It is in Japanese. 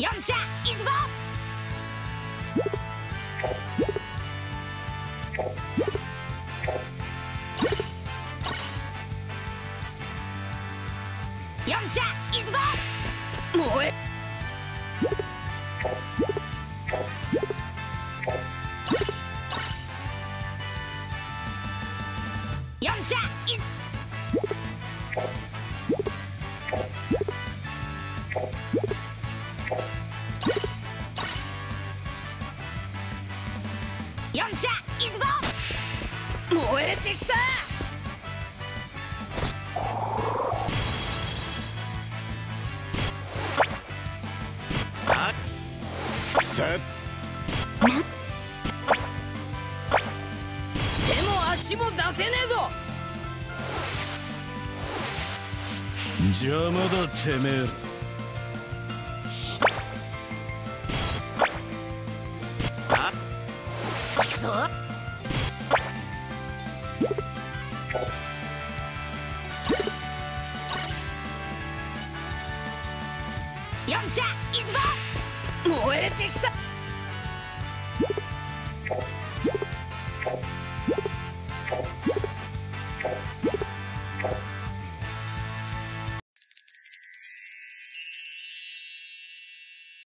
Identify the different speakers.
Speaker 1: よっしゃ行くぞ！よっしゃ行くぞ！燃えよっしゃいっよっしゃ行くぞ。燃えてきた。
Speaker 2: も足も出せねえぞ。
Speaker 3: 邪魔だてめえ
Speaker 1: ぞよっしゃ行くぞ。
Speaker 2: 燃えてきた